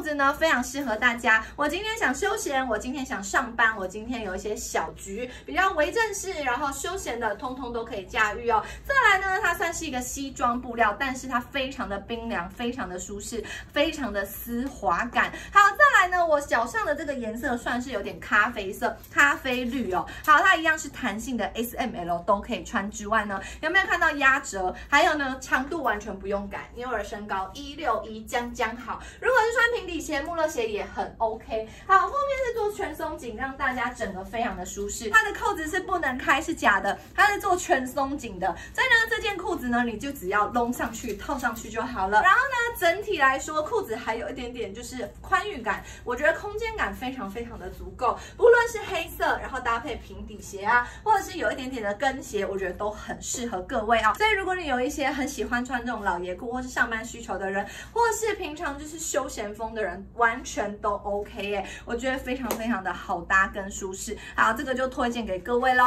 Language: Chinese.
子呢，非常适合大家。我今天想休闲，我今天想上班，我今天有一些小局，比较为正式，然后休闲的，通通都可以驾驭哦。再来呢，它算是一个西装布料，但是它非常的冰凉，非常的舒适，非常的丝滑感。好，再，我脚上的这个颜色算是有点咖啡色，咖啡绿哦。好，它一样是弹性的 S M L 都可以穿之外呢，有没有看到压折？还有呢，长度完全不用改，因为我的身高一六一，将将好。如果是穿平底鞋、穆勒鞋也很 OK。好，后面是做出松紧，让大家整个非常的舒适。它的扣子是不能开，是假的，它是做全松紧的。所以呢，这件裤子呢，你就只要拢上去、套上去就好了。然后呢，整体来说，裤子还有一点点就是宽裕感，我觉得空间感非常非常的足够。不论是黑色，然搭配平底鞋啊，或者是有一点点的跟鞋，我觉得都很适合各位啊。所以如果你有一些很喜欢穿这种老爷裤，或是上班需求的人，或是平常就是休闲风的人，完全都 OK 耶。我觉得非常非常的好搭跟舒适。好，这个就推荐给各位喽。